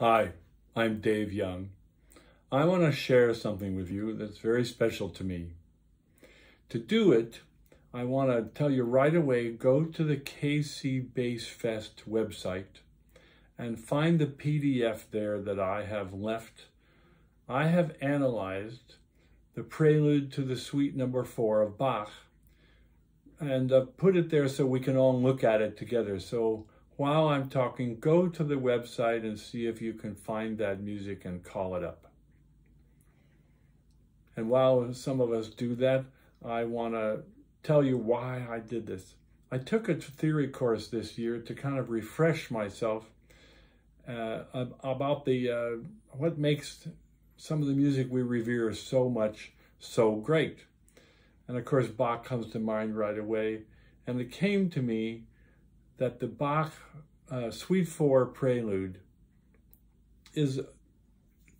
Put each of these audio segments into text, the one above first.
Hi, I'm Dave Young. I want to share something with you that's very special to me. To do it, I want to tell you right away go to the KC Bass Fest website and find the PDF there that I have left. I have analyzed the prelude to the suite number four of Bach and uh, put it there so we can all look at it together. So while I'm talking, go to the website and see if you can find that music and call it up. And while some of us do that, I want to tell you why I did this. I took a theory course this year to kind of refresh myself uh, about the uh, what makes some of the music we revere so much so great. And of course, Bach comes to mind right away. And it came to me that the Bach uh, Suite 4 Prelude is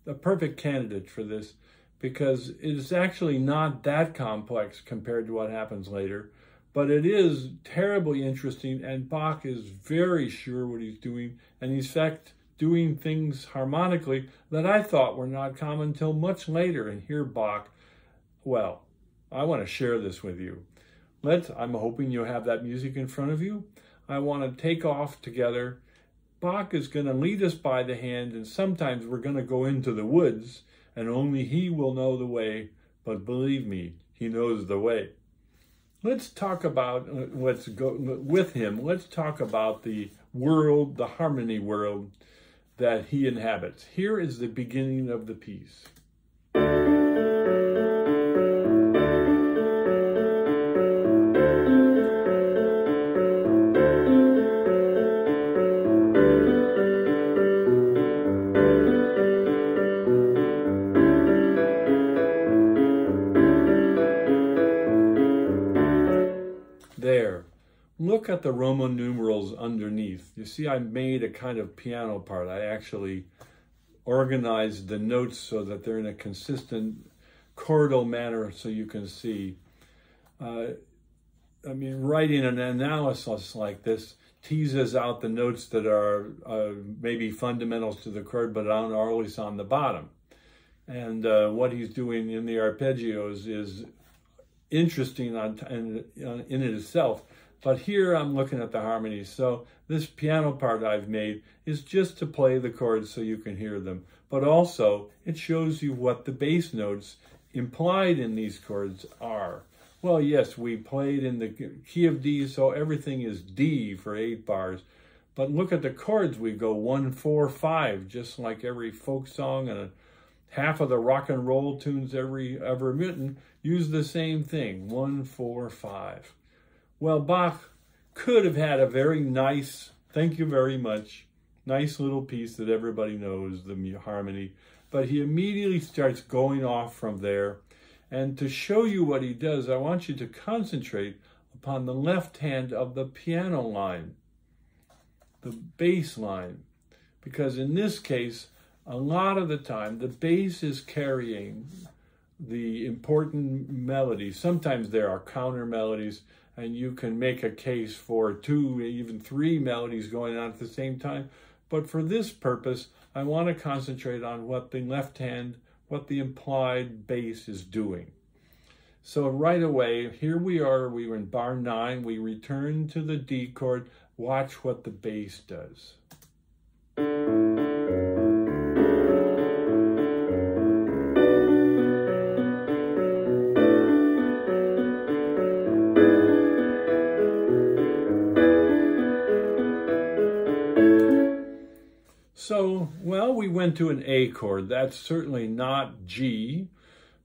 a perfect candidate for this because it is actually not that complex compared to what happens later, but it is terribly interesting and Bach is very sure what he's doing and he's in fact doing things harmonically that I thought were not common until much later and here Bach, well, I want to share this with you. Let's, I'm hoping you have that music in front of you. I want to take off together. Bach is going to lead us by the hand, and sometimes we're going to go into the woods, and only he will know the way, but believe me, he knows the way. Let's talk about, uh, let's go with him, let's talk about the world, the harmony world that he inhabits. Here is the beginning of the piece. Look at the Roman numerals underneath, you see I made a kind of piano part. I actually organized the notes so that they're in a consistent chordal manner so you can see. Uh, I mean, writing an analysis like this teases out the notes that are uh, maybe fundamentals to the chord, but aren't always on the bottom. And uh, what he's doing in the arpeggios is interesting on, in, in it itself. But here I'm looking at the harmonies. So this piano part I've made is just to play the chords so you can hear them. But also it shows you what the bass notes implied in these chords are. Well, yes, we played in the key of D, so everything is D for eight bars. But look at the chords. We go one, four, five, just like every folk song and a, half of the rock and roll tunes every ever written use the same thing, one, four, five. Well, Bach could have had a very nice, thank you very much, nice little piece that everybody knows, the harmony, but he immediately starts going off from there. And to show you what he does, I want you to concentrate upon the left hand of the piano line, the bass line, because in this case, a lot of the time, the bass is carrying the important melodies. Sometimes there are counter melodies, and you can make a case for two, even three melodies going on at the same time. But for this purpose, I want to concentrate on what the left hand, what the implied bass is doing. So right away, here we are, we were in bar nine, we return to the D chord, watch what the bass does. So, well, we went to an A chord. That's certainly not G,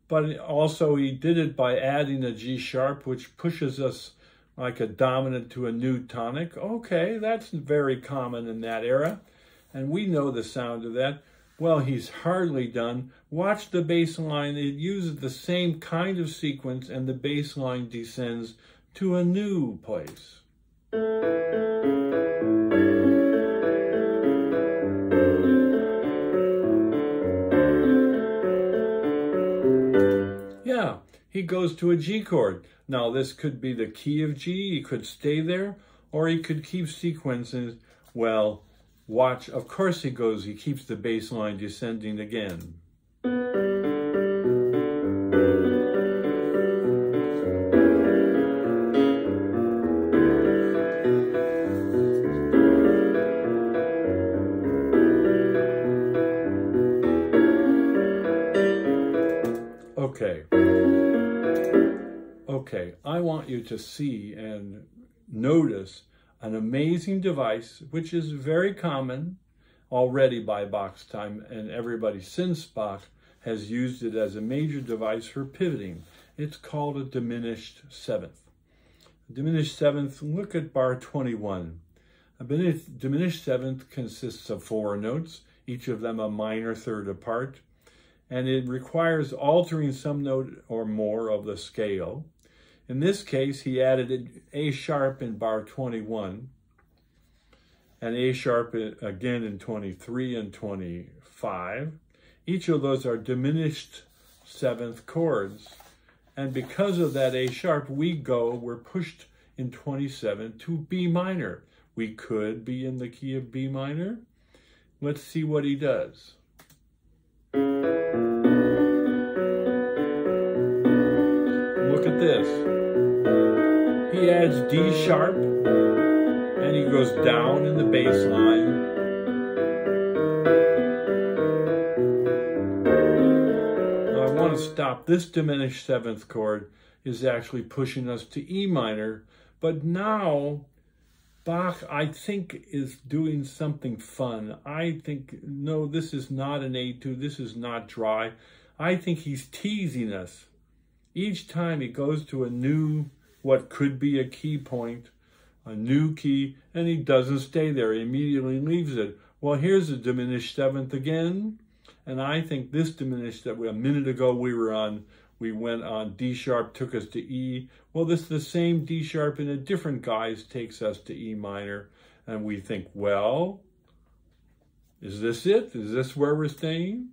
but also he did it by adding a G sharp, which pushes us like a dominant to a new tonic. Okay, that's very common in that era, and we know the sound of that. Well, he's hardly done. Watch the bass line. It uses the same kind of sequence, and the bass line descends to a new place. He goes to a G chord. Now, this could be the key of G, he could stay there, or he could keep sequences. Well, Watch, of course he goes, he keeps the bass line descending again. Okay, I want you to see and notice an amazing device, which is very common already by Bach's time, and everybody since Bach has used it as a major device for pivoting. It's called a diminished seventh. Diminished seventh, look at bar 21. A diminished seventh consists of four notes, each of them a minor third apart, and it requires altering some note or more of the scale. In this case, he added A sharp in bar 21 and A sharp again in 23 and 25. Each of those are diminished seventh chords. And because of that A sharp, we go, we're pushed in 27 to B minor. We could be in the key of B minor. Let's see what he does. D sharp, and he goes down in the bass line. I want to stop. This diminished seventh chord is actually pushing us to E minor, but now Bach, I think, is doing something fun. I think, no, this is not an A2, this is not dry. I think he's teasing us. Each time he goes to a new what could be a key point, a new key, and he doesn't stay there. He immediately leaves it. Well, here's a diminished seventh again. And I think this diminished that a minute ago we were on, we went on D sharp, took us to E. Well, this is the same D sharp in a different guise takes us to E minor. And we think, well, is this it? Is this where we're staying?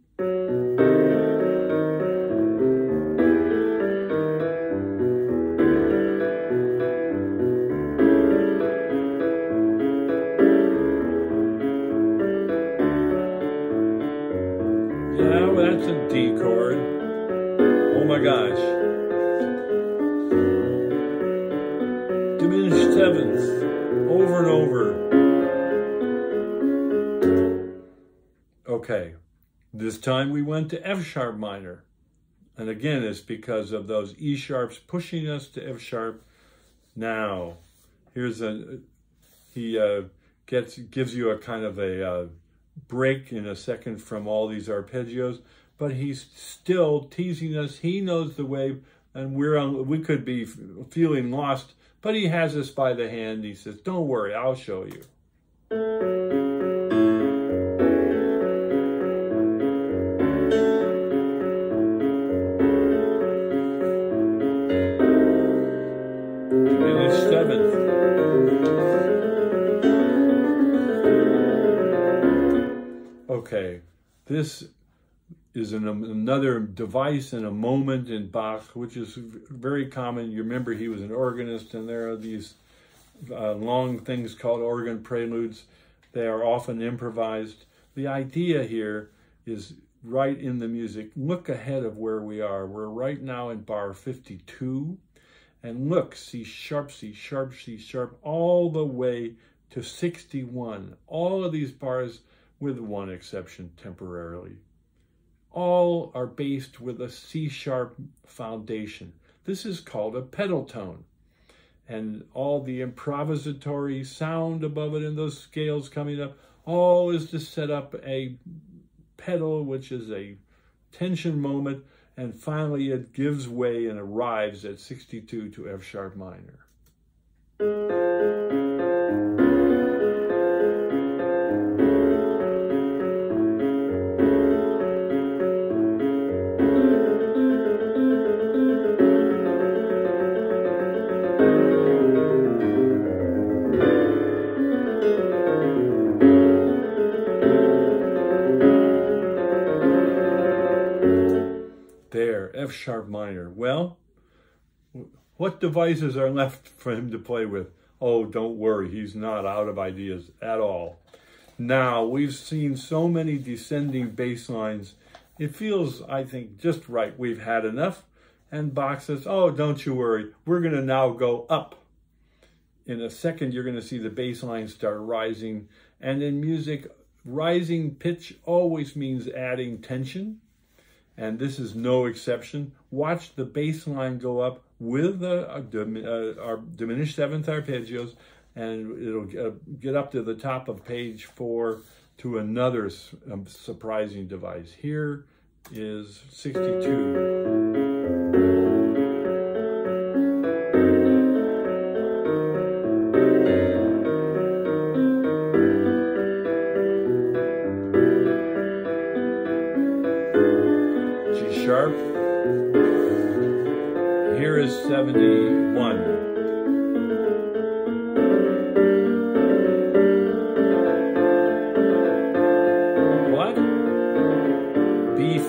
This time we went to F sharp minor. And again, it's because of those E sharps pushing us to F sharp. Now, here's a, he uh, gets gives you a kind of a uh, break in a second from all these arpeggios but he's still teasing us. He knows the way, and we're on, we could be feeling lost, but he has us by the hand. He says, "Don't worry, I'll show you." Okay, this is an, another device and a moment in Bach, which is very common. You remember he was an organist, and there are these uh, long things called organ preludes. They are often improvised. The idea here is right in the music. Look ahead of where we are. We're right now in bar 52. And look, C sharp, C sharp, C sharp, all the way to 61. All of these bars, with one exception temporarily all are based with a C sharp foundation. This is called a pedal tone. And all the improvisatory sound above it and those scales coming up, all is to set up a pedal, which is a tension moment, and finally it gives way and arrives at 62 to F sharp minor. F sharp minor. Well, what devices are left for him to play with? Oh, don't worry, he's not out of ideas at all. Now, we've seen so many descending bass lines. It feels, I think, just right. We've had enough. And Bach says, oh, don't you worry. We're going to now go up. In a second, you're going to see the bass line start rising. And in music, rising pitch always means adding tension. And this is no exception. Watch the bass line go up with uh, uh, our diminished seventh arpeggios and it'll get up to the top of page four to another um, surprising device. Here is 62. 71.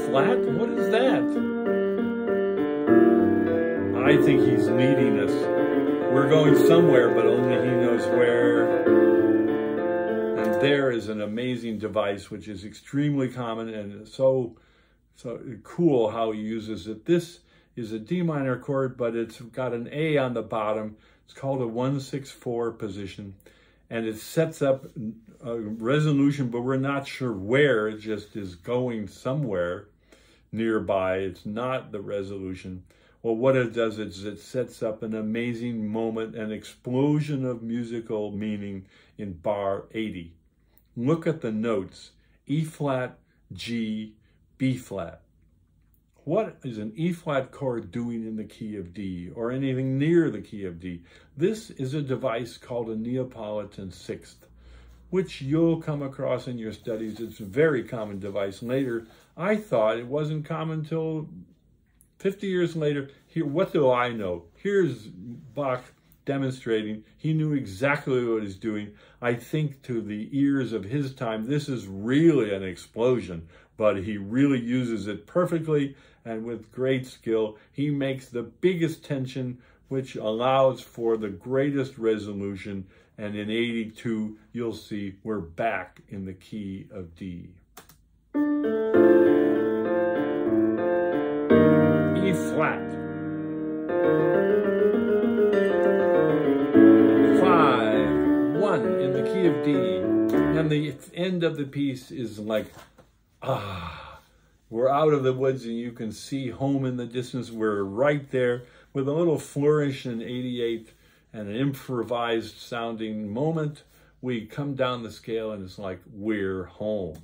flat? What is that? I think he's leading us. We're going somewhere, but only he knows where. And there is an amazing device, which is extremely common and so, so cool how he uses it. This is a D minor chord, but it's got an A on the bottom. It's called a 164 position. And it sets up a resolution, but we're not sure where. It just is going somewhere nearby. It's not the resolution. Well, what it does is it sets up an amazing moment, an explosion of musical meaning in bar 80. Look at the notes E flat, G, B flat. What is an E flat chord doing in the key of D or anything near the key of D? This is a device called a Neapolitan sixth which you'll come across in your studies. It's a very common device. Later, I thought it wasn't common until 50 years later. Here, what do I know? Here's Bach demonstrating. He knew exactly what he's doing. I think to the ears of his time, this is really an explosion, but he really uses it perfectly and with great skill. He makes the biggest tension, which allows for the greatest resolution and in 82, you'll see we're back in the key of D. E flat. Five, one in the key of D. And the end of the piece is like, ah, we're out of the woods and you can see home in the distance. We're right there with a little flourish in 88 and an improvised sounding moment, we come down the scale and it's like we're home.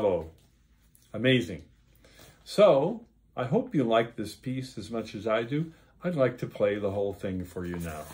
Bravo. Amazing. So, I hope you like this piece as much as I do. I'd like to play the whole thing for you now.